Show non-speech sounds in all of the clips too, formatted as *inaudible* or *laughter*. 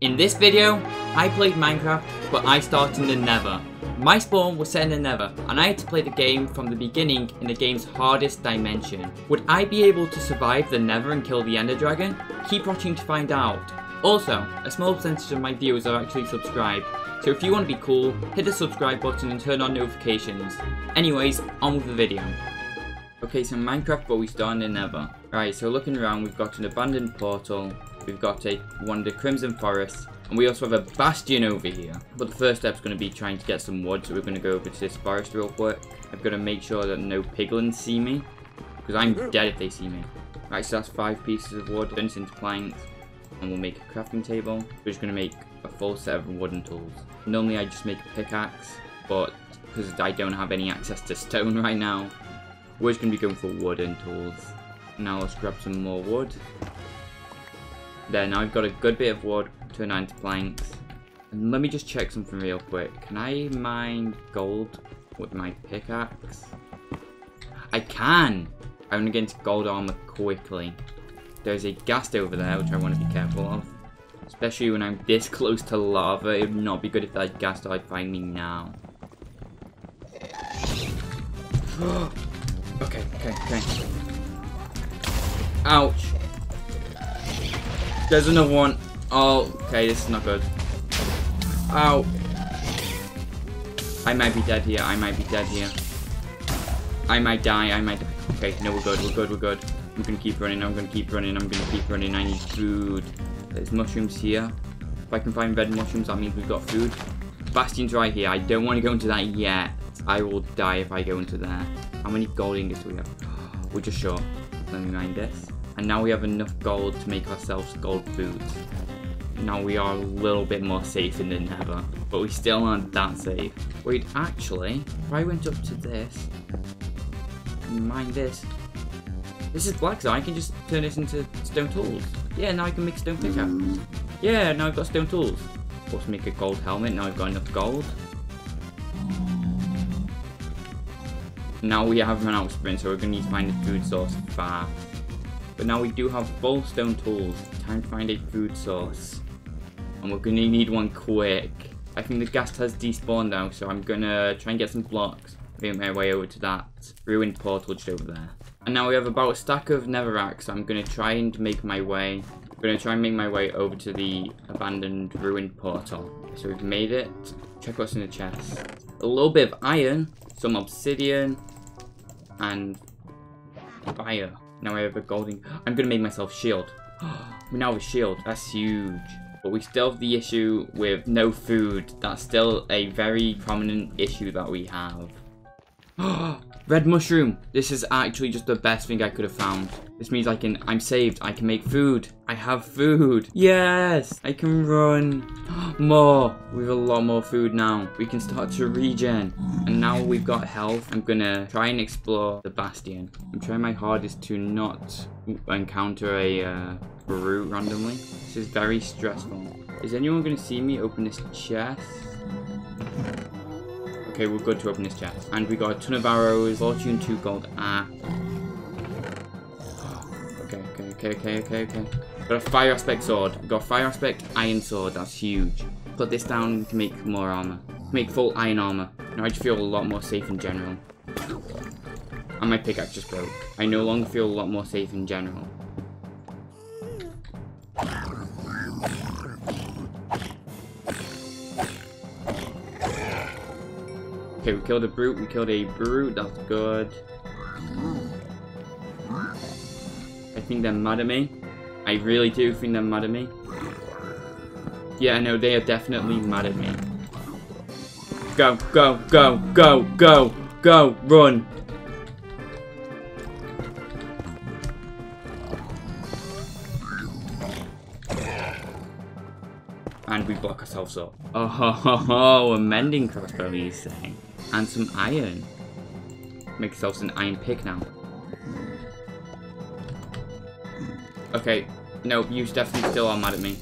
In this video, I played Minecraft, but I started in the Nether. My spawn was set in the Nether, and I had to play the game from the beginning in the game's hardest dimension. Would I be able to survive the Nether and kill the Ender Dragon? Keep watching to find out. Also, a small percentage of my viewers are actually subscribed, so if you want to be cool, hit the subscribe button and turn on notifications. Anyways, on with the video. Okay, so Minecraft, but we start in the Nether. Right, so looking around, we've got an abandoned portal, we've got a one of Crimson Forest, and we also have a Bastion over here. But the first step's going to be trying to get some wood, so we're going to go over to this forest real quick. I've got to make sure that no piglins see me, because I'm hmm. dead if they see me. Right, so that's five pieces of wood, turn into planks, and we'll make a crafting table. We're just going to make a full set of wooden tools. Normally I just make a pickaxe, but because I don't have any access to stone *laughs* right now, we're just going to be going for wooden tools. Now let's grab some more wood. There, now I've got a good bit of wood, that into planks. And let me just check something real quick. Can I mine gold with my pickaxe? I can! I'm gonna get into gold armor quickly. There's a ghast over there, which I want to be careful of. Especially when I'm this *laughs* close to lava, it would not be good if that ghast died find me now. *gasps* Okay, okay, okay. Ouch. There's another one. Oh, okay, this is not good. Ow. I might be dead here. I might be dead here. I might die. I might die. Okay, no, we're good. We're good. We're good. I'm gonna keep running. I'm gonna keep running. I'm gonna keep running. I need food. There's mushrooms here. If I can find red mushrooms, that means we've got food. Bastion's right here. I don't want to go into that yet. I will die if I go into there. How many gold ingots do we have? *gasps* We're just short. Let me mind this. And now we have enough gold to make ourselves gold boots. Now we are a little bit more safe than ever. But we still aren't that safe. Wait, actually, if I went up to this, mine this, this is black, so I can just turn this into stone tools. Yeah, now I can make stone pickaxe. Yeah, now I've got stone tools. Also make a gold helmet, now I've got enough gold. Now we have run out of sprint, so we're going to need to find a food source fast. But now we do have full stone tools. Time to find a food source. And we're to need one quick. I think the ghast has despawned now, so I'm to try and get some blocks. Make my way over to that ruined portal just over there. And now we have about a stack of netherrack, so I'm to try and make my way. I'm to try and make my way over to the abandoned ruined portal. So we've made it. Check what's in the chest. A little bit of iron, some obsidian, and fire. Now I have a golden... I'm going to make myself shield. we *gasps* now have a shield. That's huge. But we still have the issue with no food. That's still a very prominent issue that we have. *gasps* Red mushroom. This is actually just the best thing I could have found. This means I can, I'm saved. I can make food. I have food. Yes, I can run. *gasps* More. We have a lot more food now. We can start to regen. And now we've got health. I'm gonna try and explore the bastion. I'm trying my hardest to not encounter a uh, brute randomly. This is very stressful. Is anyone gonna see me open this chest? Okay, we're good to open this chest. And we got a ton of arrows, fortune 2 gold ah. Okay, okay, okay, okay, okay, okay. Got a fire aspect sword. Got a fire aspect iron sword, that's huge. Put this down to make more armor. Make full iron armor. Now I just feel a lot more safe in general. And my pickaxe just broke. I no longer feel a lot more safe in general. Okay, we killed a brute, we killed a brute, that's good. I think they're mad at me. I really do think they're mad at me. Yeah, no, they are definitely mad at me. Go, go, go, go, go, go, run. And we block ourselves up. Oh, ho, ho, ho, a mending crossbow, he's saying. And some iron. Make ourselves an iron pick now. Okay, no, you definitely still are mad at me.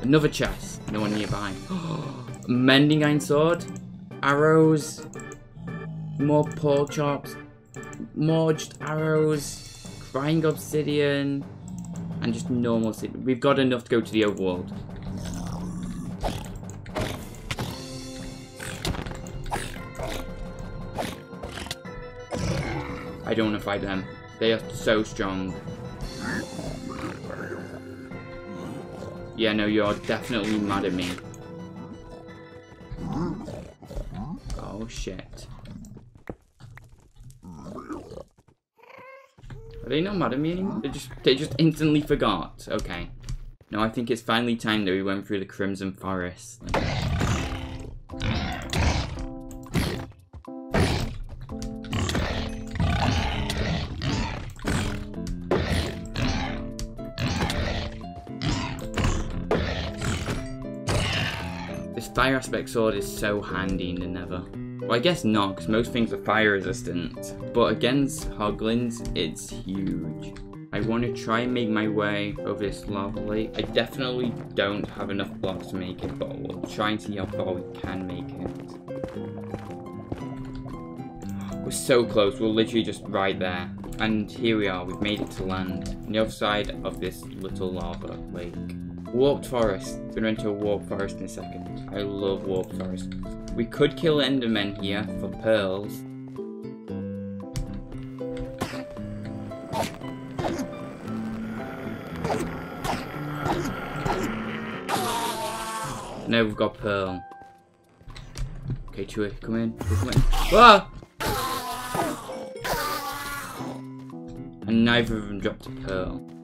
Another chest. No one nearby. *gasps* Mending iron sword. Arrows. More pork chops. Just arrows. Crying obsidian, and just normal. We've got enough to go to the overworld. I don't want to fight them. They are so strong. Yeah, no, you're definitely mad at me. Oh, shit. Are they not mad at me anymore? They just, they just instantly forgot. Okay. Now I think it's finally time that we went through the Crimson Forest. This fire aspect sword is so handy in the nether. Well, I guess not, because most things are fire resistant. But against Hoglins, it's huge. I want to try and make my way over this lava lake. I definitely don't have enough blocks to make it, but we'll try and see how far we can make it. We're so close, we're literally just right there. And here we are, we've made it to land. On the other side of this little lava lake. Warped forest. We're going to enter a warped forest in a second. I love warped forest. We could kill endermen here for pearls. Now we've got pearl. Okay, Chewie, come in. Come in. Ah! And neither of them dropped a pearl.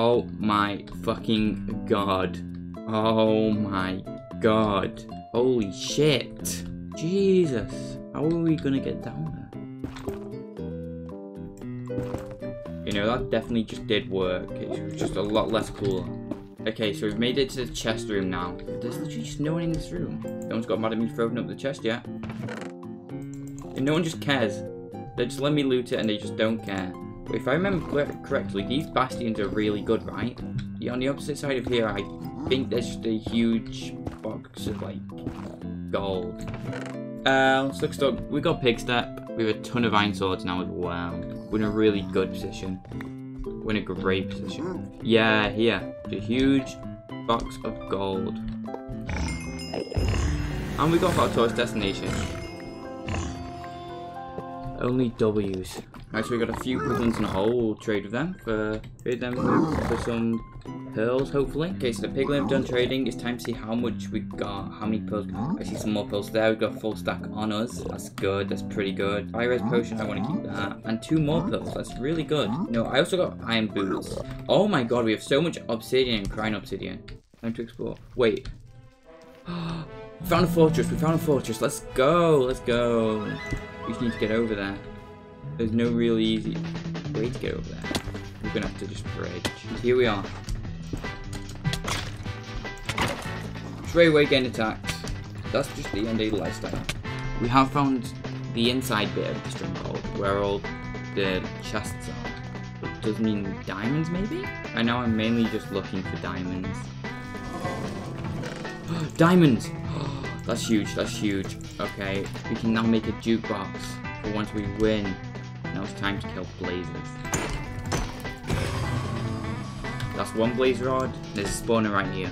Oh my fucking god. Oh my god. Holy shit. Jesus. How are we gonna get down there? You know, that definitely just did work. It was just a lot less cool. Okay, so we've made it to the chest room now. There's literally just no one in this room. No one's got mad at me for opening up the chest yet. And no one just cares. They just let me loot it and they just don't care. If I remember correctly, these bastions are really good, right? Yeah, on the opposite side of here, I think there's just a huge box of, like, gold. Uh, let's look stuck. We got Pigstep. We have a ton of iron swords now as well. We're in a really good position. We're in a great position. Yeah, here. A huge box of gold. And we got our tourist destination. Only W's. So we got a few piglins in a hole. We'll trade with them for trade them for some pearls, hopefully. Okay, so the piglin have done trading. It's time to see how much we got. How many pearls? I see some more pearls there. We've got a full stack on us. That's good. That's pretty good. Fire potion. I want to keep that. And two more pearls. That's really good. No, I also got iron boots. Oh my god, we have so much obsidian and crying obsidian. Time to explore. Wait. *gasps* found a fortress. We found a fortress. Let's go. Let's go. We just need to get over there. There's no really easy way to get over there. We're gonna have to just bridge. Here we are. Straight away getting attacked. That's just the end of the lifestyle. We have found the inside bit of the stronghold, where all the chests are. It does mean diamonds, maybe? I know I'm mainly just looking for diamonds. *gasps* diamonds! *gasps* that's huge, that's huge. Okay, we can now make a jukebox for once we win. Now it's time to kill blazes. That's one blaze rod. There's a spawner right here.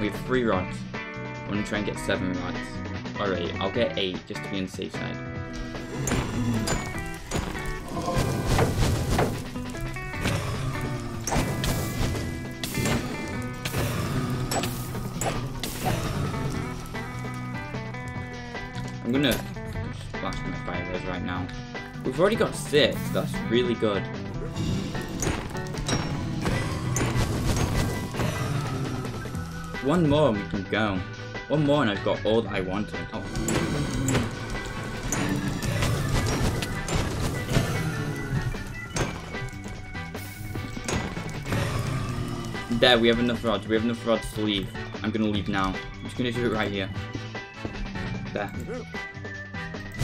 We have three rods. I'm gonna try and get seven rods. Alright, I'll get eight just to be on the safe side. I'm gonna splash my fire res right now. We've already got six, that's really good. One more and we can go. One more and I've got all that I wanted. Oh. There, we have enough rods. We have enough rods to leave. I'm gonna leave now. I'm just gonna do it right here. There.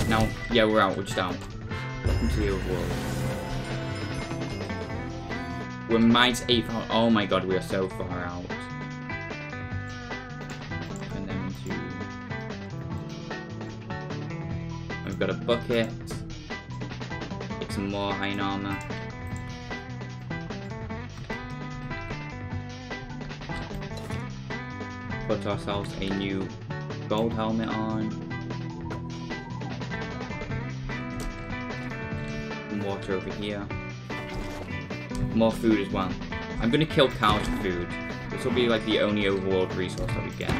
Now, yeah, we're out. We're just out. Welcome to the world. We're minus 8 far. Oh my god, we are so far out. We've got a bucket. Get some more iron armor. Put ourselves a new gold helmet on. Water over here. More food as well. I'm gonna kill cows for food. This will be like the only overworld resource that we get.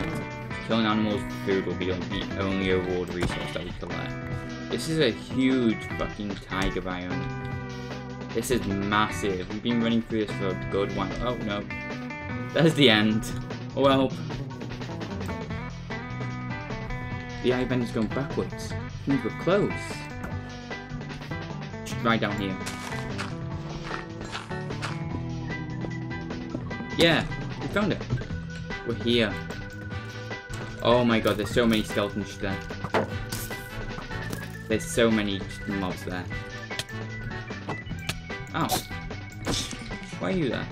Killing animals for food will be the only overworld resource that we collect. This is a huge fucking taiga biome. This is massive. We've been running through this for a good while. Oh no. There's the end. Well. The eye bend is going backwards. Means we're close. Right down here. Yeah, we found it. We're here. Oh my god, there's so many skeletons there. There's so many mobs there. Oh. Why are you there?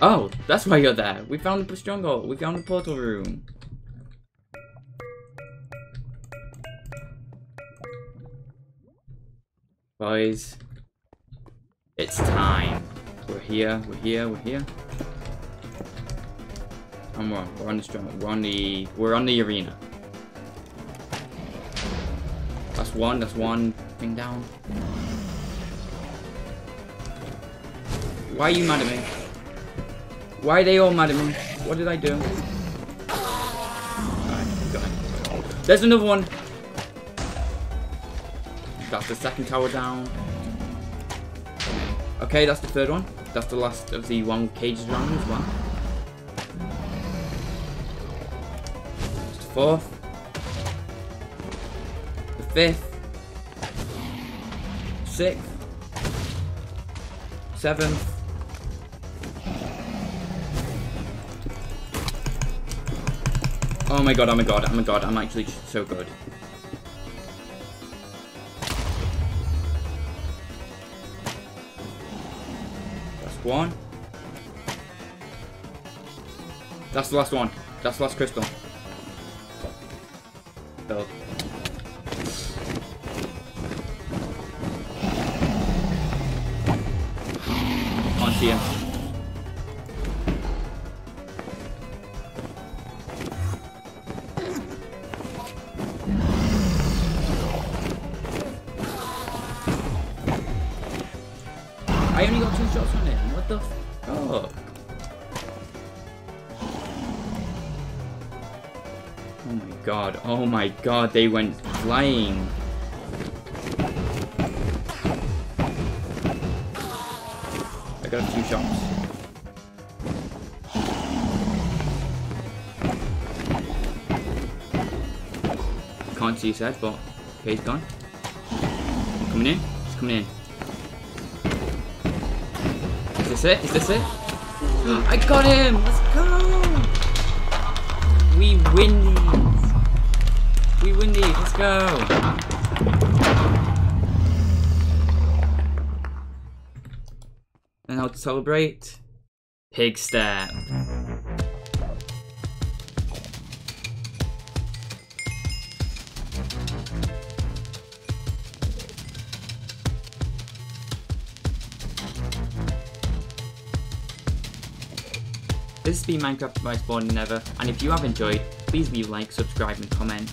Oh, that's why you're there. We found the stronghold. We found the portal room. Boys, it's time. We're here, we're here, we're here. And we're, we're on the strong, we're on the, we're on the arena. That's one, that's one thing down. Why are you mad at me? Why are they all mad at me? What did I do? There's another one! That's the second tower down. Okay, that's the third one. That's the last of the one cages around as well. That's the fourth. The fifth. Sixth. Seventh. Oh my god, oh my god, oh my god, I'm actually so good. One. That's the last one. That's the last crystal. Build. On to you. God. Oh my god. They went flying. I got two shots. Can't see his head, but okay, he's gone. Coming in. He's coming in Is this it? Is this it? *gasps* I got him! Let's go! We win! We win these, let's go! And now to celebrate, Pigstep. This has been Minecraft by Spawn Nether, and if you have enjoyed, please leave a like, subscribe and comment,